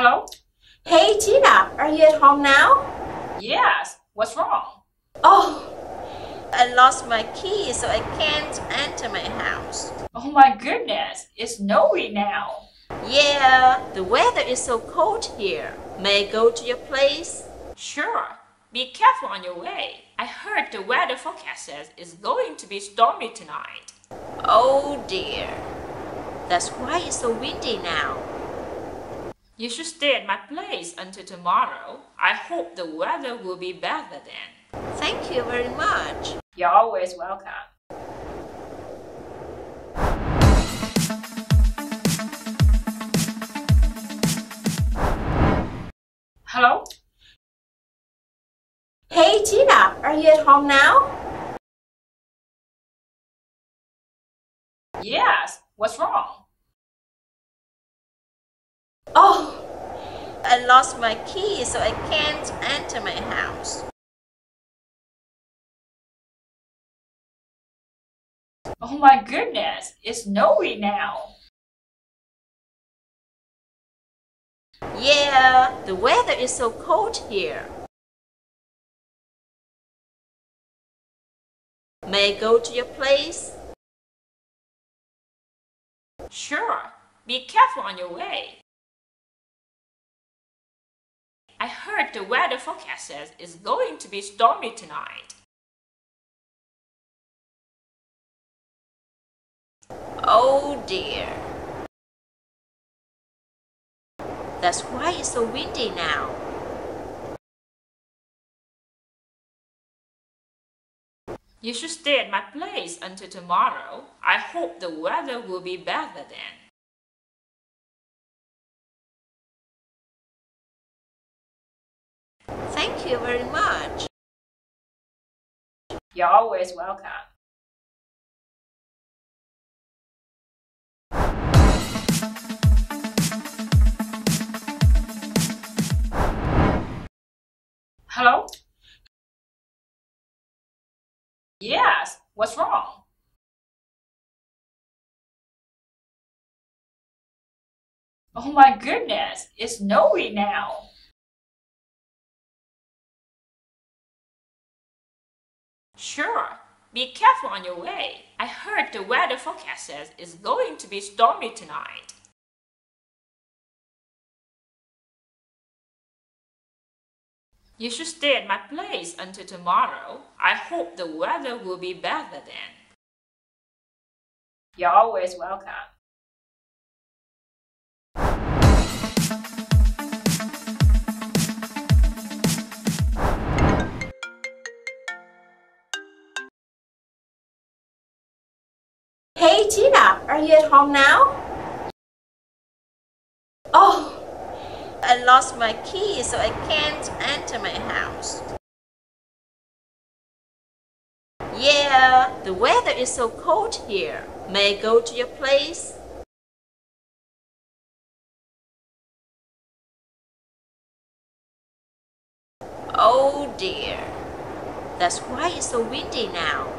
Hello? Hey, Tina, are you at home now? Yes. What's wrong? Oh, I lost my key, so I can't enter my house. Oh my goodness. It's snowy now. Yeah, the weather is so cold here. May I go to your place? Sure. Be careful on your way. I heard the weather forecast says it's going to be stormy tonight. Oh dear. That's why it's so windy now. You should stay at my place until tomorrow. I hope the weather will be better then. Thank you very much. You're always welcome. Hello? Hey, Tina, are you at home now? Yes. What's wrong? Oh, I lost my key, so I can't enter my house. Oh my goodness. It's snowy now. Yeah, the weather is so cold here. May I go to your place? Sure. Be careful on your way. Heard the weather forecast says it's going to be stormy tonight. Oh dear. That's why it's so windy now. You should stay at my place until tomorrow. I hope the weather will be better then. Thank you very much. You're always welcome. Hello? Yes. What's wrong? Oh my goodness. It's snowy now. Sure. Be careful on your way. I heard the weather forecast says it's going to be stormy tonight. You should stay at my place until tomorrow. I hope the weather will be better then. You're always welcome. Hey, Tina, are you at home now? Oh, I lost my key, so I can't enter my house. Yeah, the weather is so cold here. May I go to your place? Oh dear. That's why it's so windy now.